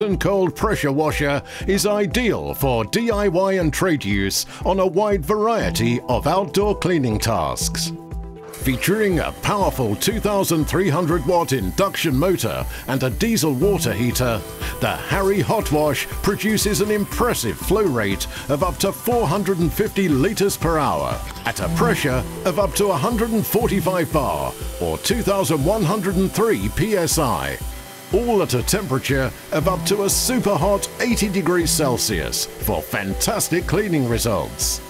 and cold pressure washer is ideal for DIY and trade use on a wide variety of outdoor cleaning tasks. Featuring a powerful 2300 watt induction motor and a diesel water heater, the Harry Hot Wash produces an impressive flow rate of up to 450 litres per hour at a pressure of up to 145 bar or 2103 psi all at a temperature of up to a super hot 80 degrees Celsius for fantastic cleaning results.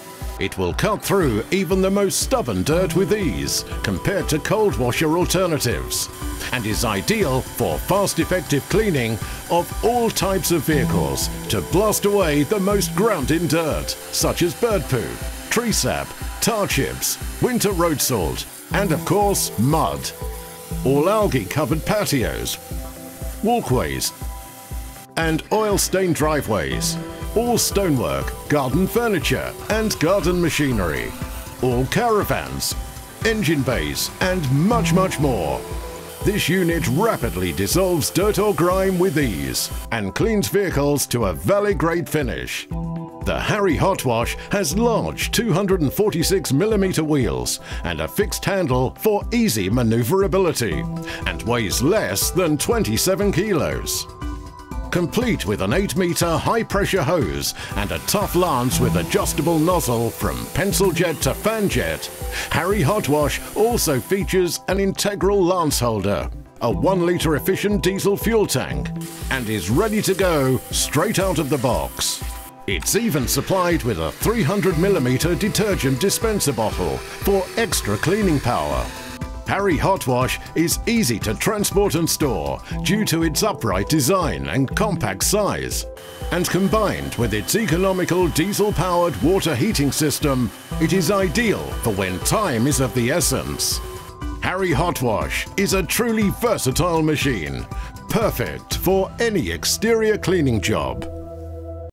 It will cut through even the most stubborn dirt with ease compared to cold washer alternatives and is ideal for fast effective cleaning of all types of vehicles to blast away the most ground-in dirt such as bird poo, tree sap, tar chips, winter road salt and of course mud. All algae covered patios, walkways and oil-stained driveways, all stonework, garden furniture and garden machinery, all caravans, engine bays and much much more. This unit rapidly dissolves dirt or grime with ease and cleans vehicles to a valley-grade finish. The Harry Hot Wash has large 246mm wheels and a fixed handle for easy maneuverability and weighs less than 27 kilos. Complete with an 8 meter high pressure hose and a tough lance with adjustable nozzle from pencil jet to fan jet, Harry Hot Wash also features an integral lance holder, a 1 litre efficient diesel fuel tank, and is ready to go straight out of the box. It's even supplied with a 300mm detergent dispenser bottle for extra cleaning power. Harry Hot Wash is easy to transport and store due to its upright design and compact size. And combined with its economical diesel-powered water heating system, it is ideal for when time is of the essence. Harry Hot Wash is a truly versatile machine, perfect for any exterior cleaning job.